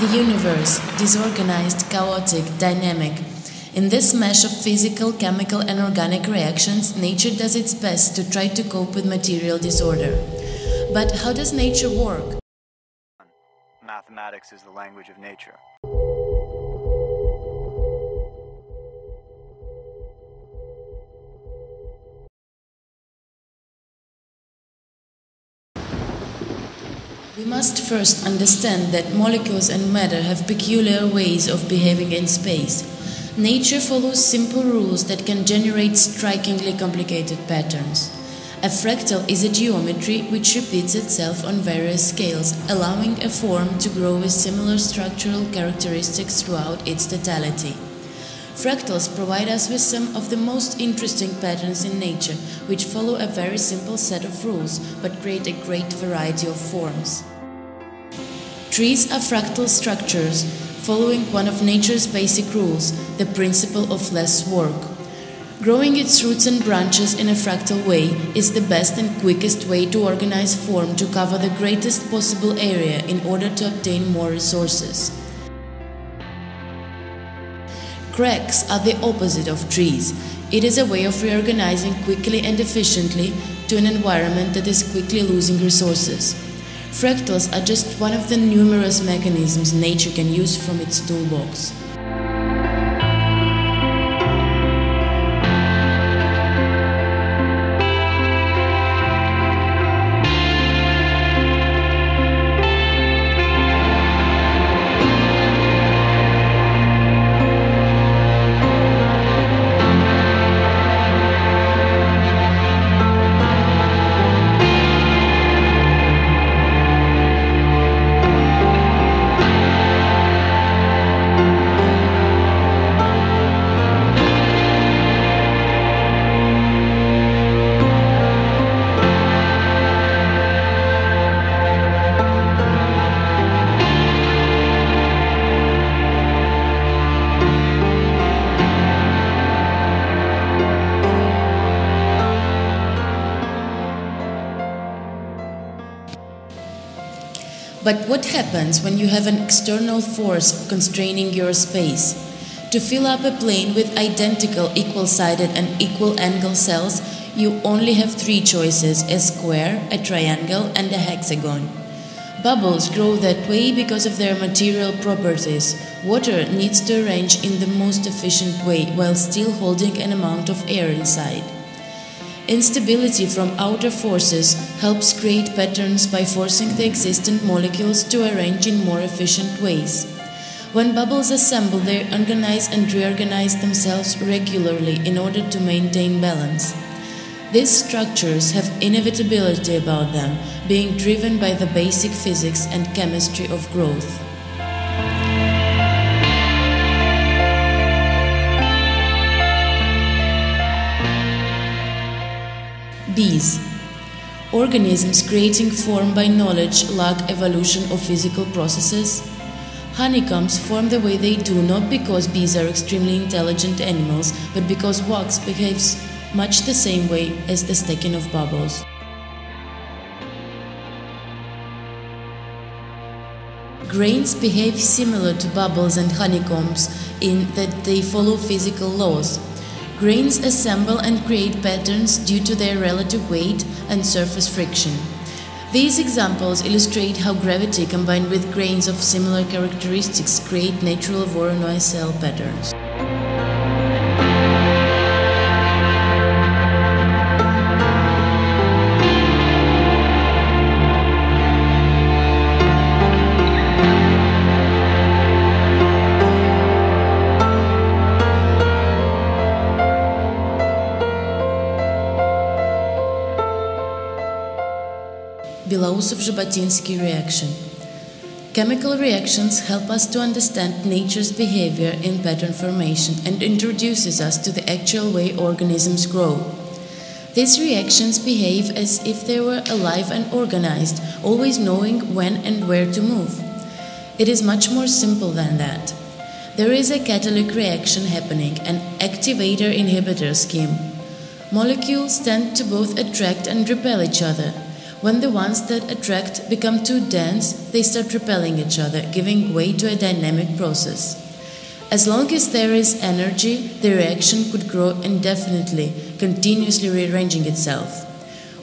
The universe, disorganized, chaotic, dynamic. In this mesh of physical, chemical, and organic reactions, nature does its best to try to cope with material disorder. But how does nature work? Mathematics is the language of nature. We must first understand that molecules and matter have peculiar ways of behaving in space. Nature follows simple rules that can generate strikingly complicated patterns. A fractal is a geometry which repeats itself on various scales, allowing a form to grow with similar structural characteristics throughout its totality. Fractals provide us with some of the most interesting patterns in nature, which follow a very simple set of rules but create a great variety of forms. Trees are fractal structures, following one of nature's basic rules, the principle of less work. Growing its roots and branches in a fractal way is the best and quickest way to organize form to cover the greatest possible area in order to obtain more resources. Cracks are the opposite of trees. It is a way of reorganizing quickly and efficiently to an environment that is quickly losing resources. Fractals are just one of the numerous mechanisms nature can use from its toolbox. But what happens when you have an external force constraining your space? To fill up a plane with identical equal sided and equal angle cells, you only have three choices a square, a triangle, and a hexagon. Bubbles grow that way because of their material properties. Water needs to arrange in the most efficient way while still holding an amount of air inside. Instability from outer forces helps create patterns by forcing the existent molecules to arrange in more efficient ways. When bubbles assemble, they organize and reorganize themselves regularly in order to maintain balance. These structures have inevitability about them, being driven by the basic physics and chemistry of growth. Bees. Organisms creating form by knowledge lack evolution of physical processes. Honeycombs form the way they do not because bees are extremely intelligent animals, but because wax behaves much the same way as the stacking of bubbles. Grains behave similar to bubbles and honeycombs in that they follow physical laws. Grains assemble and create patterns due to their relative weight and surface friction. These examples illustrate how gravity combined with grains of similar characteristics create natural Voronoi cell patterns. Belousov-Zhabotinsky reaction. Chemical reactions help us to understand nature's behavior in pattern formation and introduces us to the actual way organisms grow. These reactions behave as if they were alive and organized, always knowing when and where to move. It is much more simple than that. There is a catalytic reaction happening, an activator inhibitor scheme. Molecules tend to both attract and repel each other. When the ones that attract become too dense, they start repelling each other, giving way to a dynamic process. As long as there is energy, the reaction could grow indefinitely, continuously rearranging itself.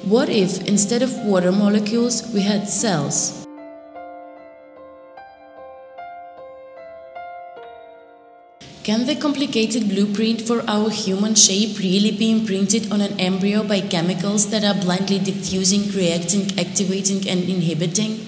What if, instead of water molecules, we had cells? Can the complicated blueprint for our human shape really be imprinted on an embryo by chemicals that are blindly diffusing, reacting, activating, and inhibiting?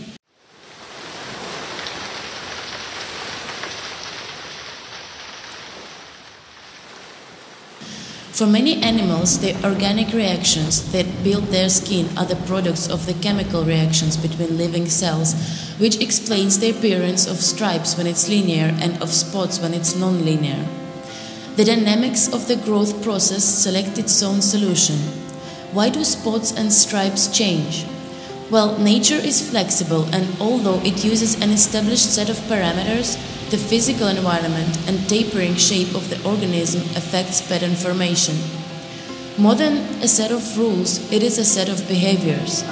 For many animals, the organic reactions that build their skin are the products of the chemical reactions between living cells, which explains the appearance of stripes when it's linear and of spots when it's non-linear. The dynamics of the growth process select its own solution. Why do spots and stripes change? Well, nature is flexible, and although it uses an established set of parameters, the physical environment and tapering shape of the organism affects pattern formation. More than a set of rules, it is a set of behaviors.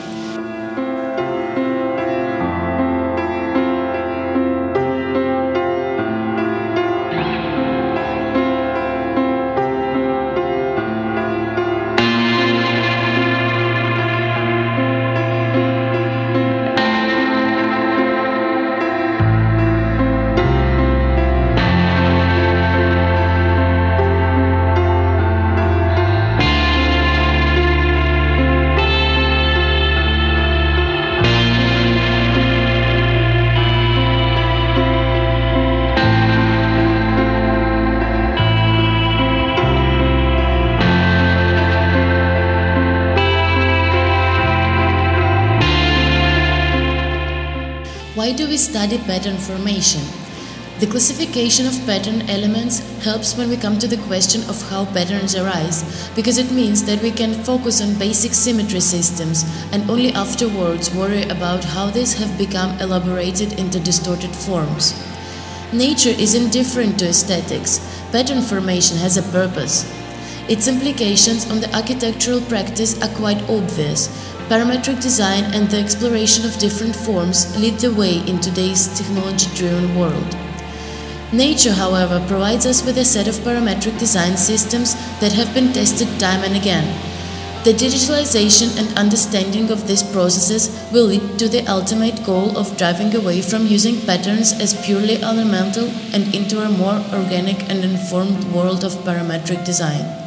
Study pattern formation? The classification of pattern elements helps when we come to the question of how patterns arise, because it means that we can focus on basic symmetry systems and only afterwards worry about how these have become elaborated into distorted forms. Nature is indifferent to aesthetics. Pattern formation has a purpose. Its implications on the architectural practice are quite obvious, Parametric design and the exploration of different forms lead the way in today's technology driven world. Nature, however, provides us with a set of parametric design systems that have been tested time and again. The digitalization and understanding of these processes will lead to the ultimate goal of driving away from using patterns as purely elemental and into a more organic and informed world of parametric design.